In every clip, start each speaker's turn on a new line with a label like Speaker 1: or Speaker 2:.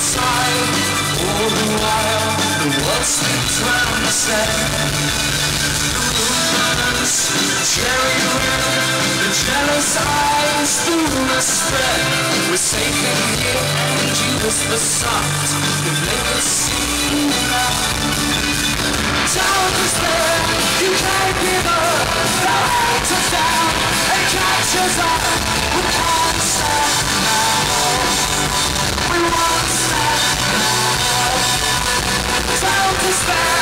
Speaker 1: inside oh, all the while. The the. The rumors, cherry red. The jealous eyes, the spread. We're safe in here, and you whisper soft. The you can't give up. The hate down and catch us up. Don't despair, you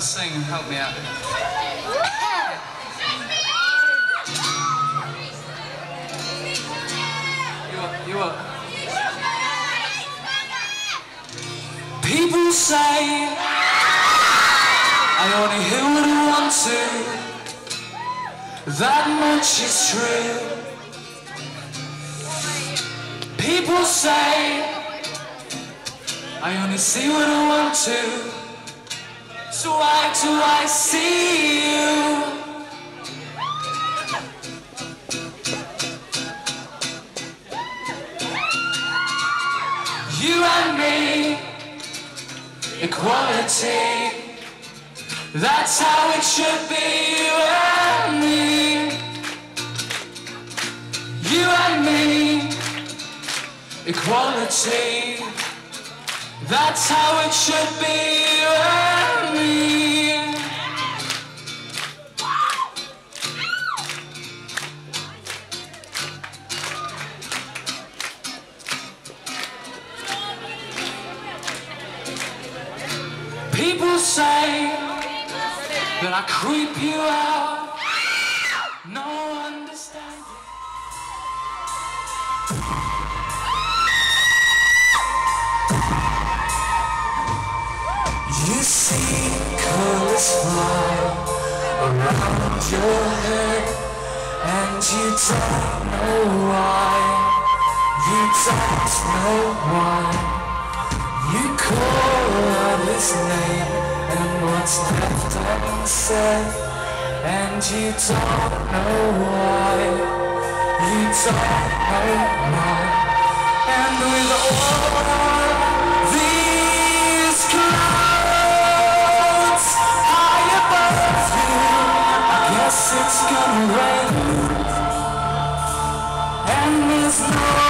Speaker 2: everyone sing and help me out?
Speaker 1: People say I only hear what I want to. That much is true. People say I only see what I want to. So why do I see you? You and me equality. That's how it should be, you and me. You and me, equality. That's how it should be, that I creep you out. No understanding. You see colors fly around your head, and you don't know why. You don't know why. You call out his name and what's left unsaid And you don't know why You don't know why. And with all these clouds high above you, I guess it's gonna rain. And there's no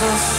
Speaker 1: It's